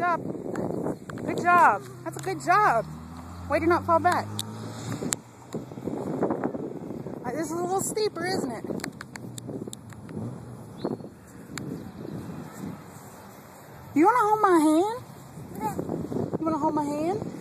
Good job. That's a good job. Way to not fall back. Uh, this is a little steeper, isn't it? You want to hold my hand? You want to hold my hand?